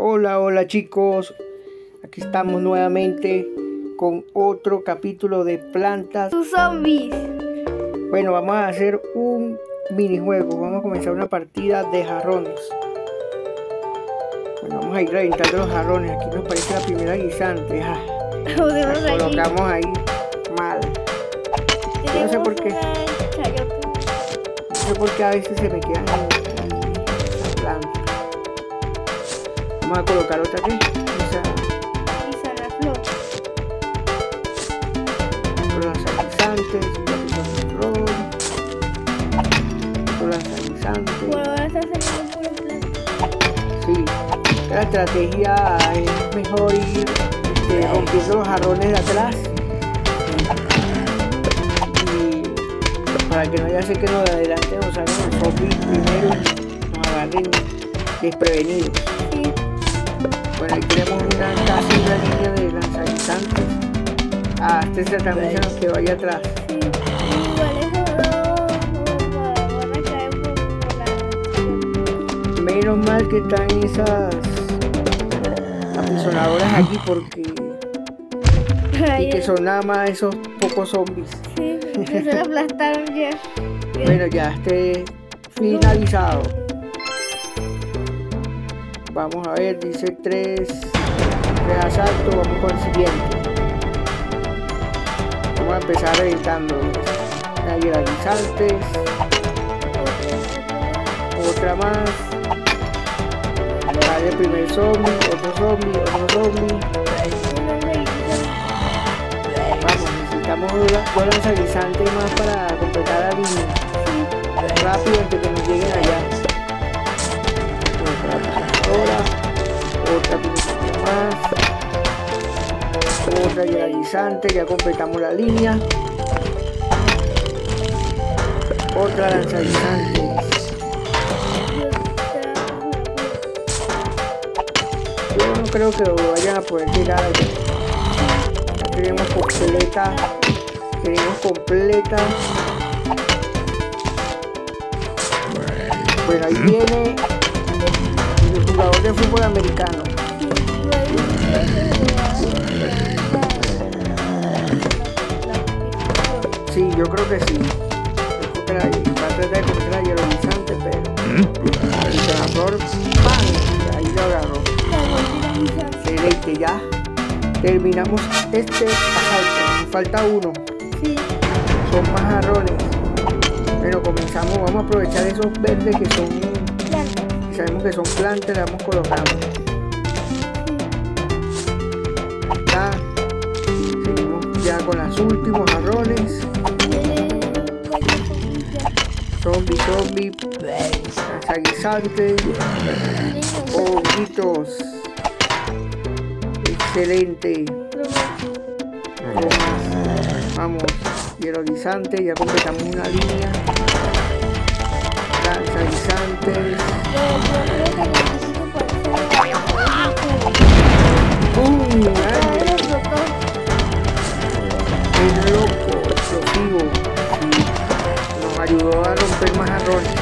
Hola, hola chicos. Aquí estamos nuevamente con otro capítulo de plantas. Tus zombies. Bueno, vamos a hacer un minijuego. Vamos a comenzar una partida de jarrones. Bueno, vamos a ir reventando los jarrones. Aquí nos parece la primera guisante. Ah, la colocamos ahí mal. no sé por qué. No sé por qué a veces se me quedan Vamos a colocar otra aquí. Está saliendo puro. Sí, la estrategia es mejor ir este, rompiendo los jarrones de atrás y para que no haya que nos de adelante nos salgan los zombies primero y nos agarren desprevenidos. Bueno, ahí tenemos una casi una línea de lanzaguisantes. Ah, este se también se nos quedó ahí atrás. Sí. Igual. Menos mal que están esas aprisionadoras aquí porque y que son nada más esos pocos zombies. Sí, que se lo aplastaron ya. Bueno, ya esté finalizado. Vamos a ver, dice tres, tres asaltos, vamos con el siguiente. Vamos a empezar reventando. Aguilantes, otra más. Vale, el primer zombie, otro zombie, otro zombie. Vamos, necesitamos dos lanzaguisantes más para completar la línea. Rápido antes que nos lleguen allá. Otra pistola, otra pistola más. Otra lanzaguisante, ya completamos la línea. Otra lanzaguisante. Yo no creo que vayan a poder. Ya Tenemos completa. Tenemos completa. Bueno, ahí viene jugador de fútbol americano. Sí, yo creo que sí. Que va a tratar de coger a hieronizante, pero el senador, ¡pam! Ahí lo agarró. Excelente, ya terminamos este asalto. Falta uno. Sí, Son más jarrones. Bueno, comenzamos. Vamos a aprovechar esos verdes que son, que sabemos que son plantas, le vamos colocando. Ya, seguimos ya con los últimos jarrones. Zombie, zombie, lanzaguisantes, honguitos. Excelente. Vamos, hieronizante, ya completamos una línea. ¡Ay! Es loco, explosivo. Sí, Nos ayudó a romper más jarrones.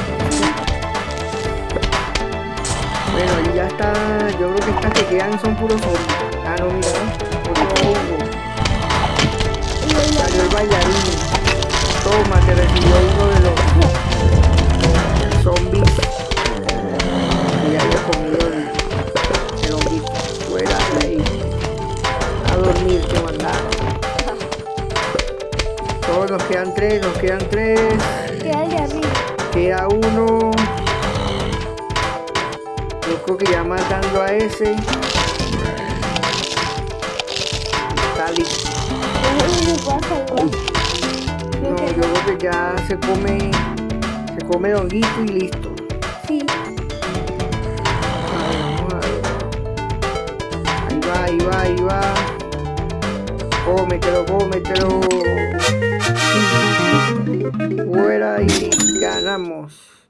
Bueno, y ya está. Yo creo que estas que quedan son puros zombies. Ah, no, mira. Salió el bailarín. Toma, te recibió uno de los zombies. Que había comido el, el honguito. Fuera de ahí. A dormir, te mandaron. Todos nos quedan tres, nos quedan tres. Queda de arriba. Queda uno. Yo creo que ya matando a ese. Que salvar. No, yo creo que ya se come. Come honguito y listo. Sí. Ahí va, ahí va, ahí va. Cómetelo, cómetelo. Fuera y ganamos.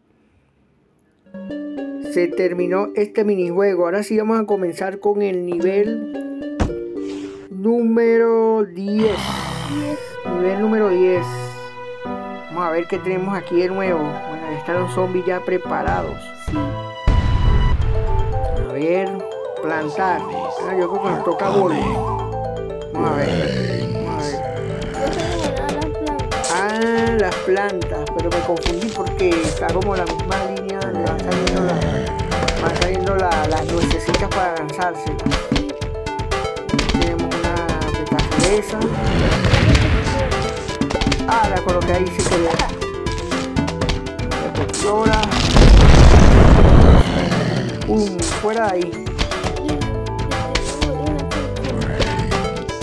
Se terminó este minijuego. Ahora sí vamos a comenzar con el nivel número 10. Nivel número 10. Vamos a ver qué tenemos aquí de nuevo. Bueno, ya están los zombies ya preparados. sí. A ver, plantar. Ah, yo creo que nos toca boli. Vamos a ver. Vamos a ver. Las. Ah, las plantas, pero me confundí porque está como la misma línea donde van saliendo, la- van saliendo la- las nuecesitas para lanzárselas. Tenemos una petacileza. Ah, la coloqué ahí si quería. Repetidora. Um, fuera de ahí.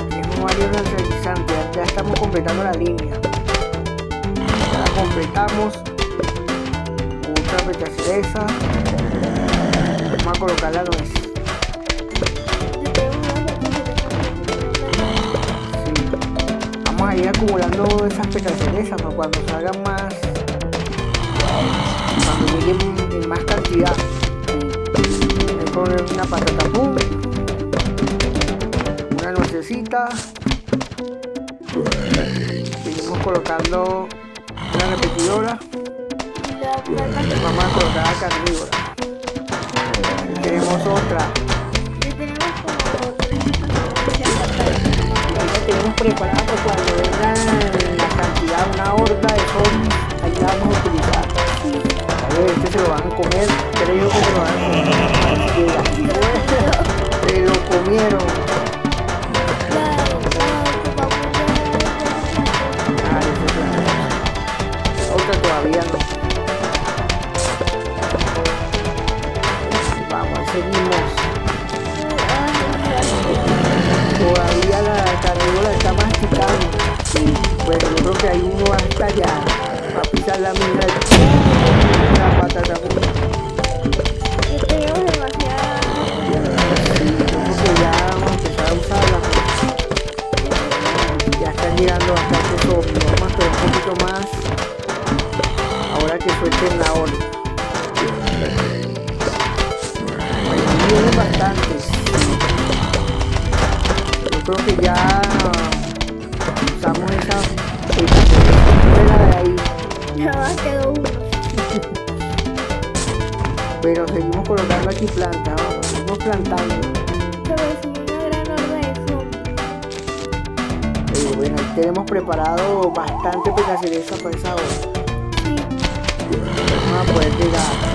Tenemos varios lanzadizantes, ya, estamos completando la línea. Ya la completamos. Otra petacileza. Vamos a colocar la nuez. Ir acumulando esas para cuando salgan más. Cuando lleguen en más cantidad. Voy a poner una patata pum. Una nuececita. Seguimos colocando una repetidora. Vamos a colocar la carnívora. Tenemos otra. Tenemos preparada lo van a comer, creo que lo van a comer. Se lo comieron. Ah, Otra todavía no. Vamos, seguimos. Todavía la carnívora está masticando. Bueno, yo creo que hay uno hasta allá. Va a pisar la mina. Pero seguimos colocando aquí plantas, vamos, seguimos plantando. Eh, bueno, ahí tenemos preparado bastante pedacereza para esa hora. Vamos a poder llegar.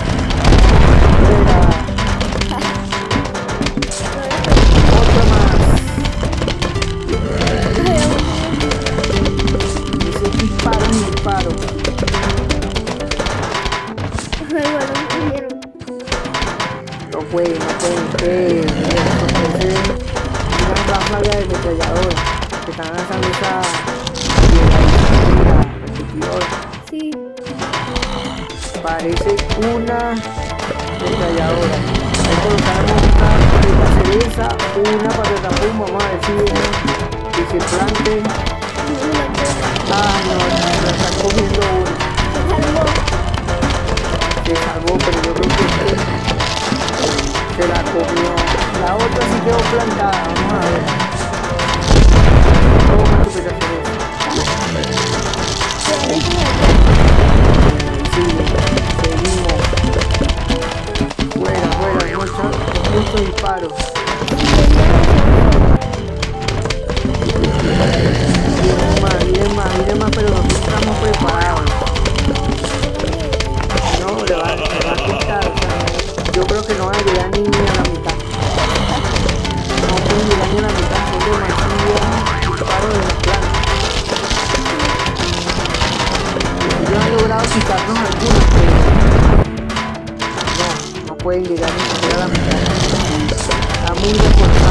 Parece una metralladora. Ahí colocamos una patata cereza, una patata pum, vamos a viene que se plante. Ah, no, no, está comiendo una. Se salvó, pero yo creo que este se la comió. La otra sí quedó plantada, vamos a ver. Mucho disparo. Vienen más, vienen más, vienen más, pero nosotros estamos preparados. No, le va, le va a quitar. yo creo que no va a llegar ni a la mitad. No pueden llegar ni a la mitad, son demasiados disparos de las plantas. Ellos han logrado quitarnos algunos, pero no, no pueden llegar ni Está muy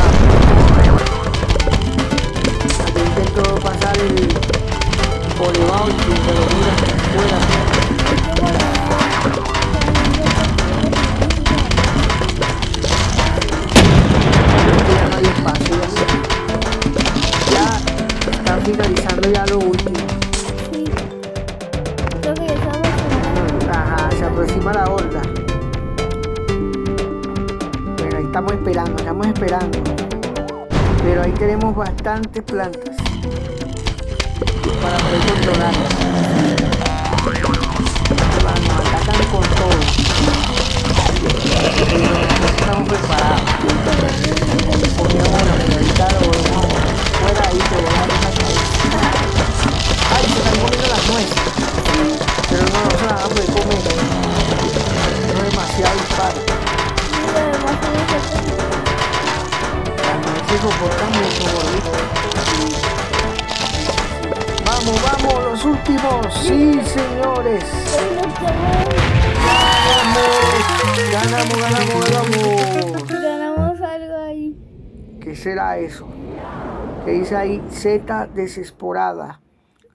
nos estamos esperando. Pero ahí tenemos bastantes plantas para poder controlarlas. Nos atacan con todo. Pero no estamos preparados. Cogemos la ahorita lo vemos fuera y te voy a dejar ¿Qué será eso? ¿Qué dice ahí? Z desesporada.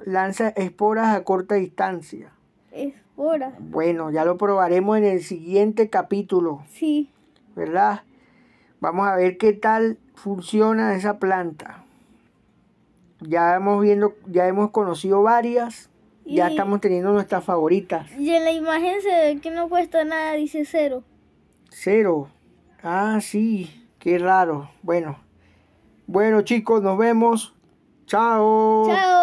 Lanza esporas a corta distancia. Espora. Bueno, ya lo probaremos en el siguiente capítulo, Sí. ¿verdad? Vamos a ver qué tal funciona esa planta. Ya hemos viendo, ya hemos conocido varias, ya estamos teniendo nuestras favoritas. Y en la imagen se ve que no cuesta nada, dice cero. Cero. Ah, sí, qué raro. Bueno. Bueno, chicos, nos vemos. Chao. Chao.